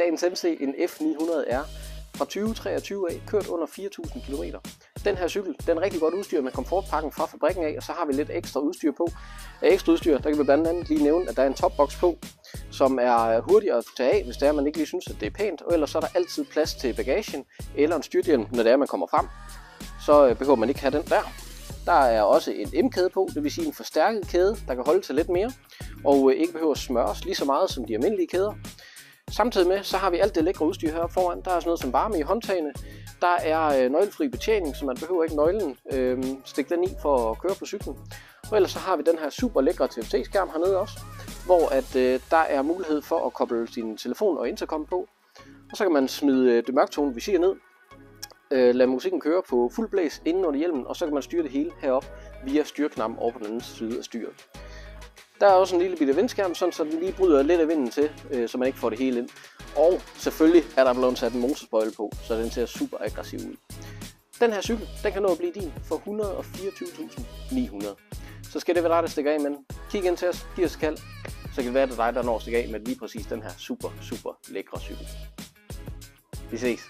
dagens MC, en F900R fra 2023 af, kørt under 4.000 km. Den her cykel, den er rigtig godt udstyret med komfortpakken fra fabrikken af, og så har vi lidt ekstra udstyr på. Af ekstra udstyr, der kan vi blandt andet lige nævne, at der er en topbox på, som er hurtigere at tage af, hvis det er, man ikke lige synes, at det er pænt, og ellers så er der altid plads til bagagen eller en styrthjelm, når det er, man kommer frem. Så øh, behøver man ikke have den der. Der er også en M-kæde på, det vil sige en forstærket kæde, der kan holde til lidt mere, og øh, ikke behøver at smøres lige så meget som de almindelige kæder. Samtidig med, så har vi alt det lækre udstyr her foran. Der er sådan noget som varme i håndtagene. Der er øh, nøglefri betjening, så man behøver ikke nøglen øh, stik den i for at køre på cyklen. Og ellers så har vi den her super lækre TFT-skærm hernede også, hvor at øh, der er mulighed for at koble sin telefon og intercom på. Og så kan man smide øh, det mørktone visir ned, øh, lade musikken køre på fuld blæs inden under hjelmen, og så kan man styre det hele herop via styrknappen over på den anden side af styret. Der er også en lille bitte vindskærm, sådan så den lige bryder lidt af vinden til, øh, så man ikke får det hele ind. Og selvfølgelig er der blevet sat en motorspoil på, så den ser super aggressiv ud. Den her cykel, den kan nå at blive din for 124.900. Så skal det være dig, der stikker af, men kig ind til os, giv os kald, så kan det være, at det er dig, der når at stikke af med lige præcis den her super, super lækre cykel. Vi ses.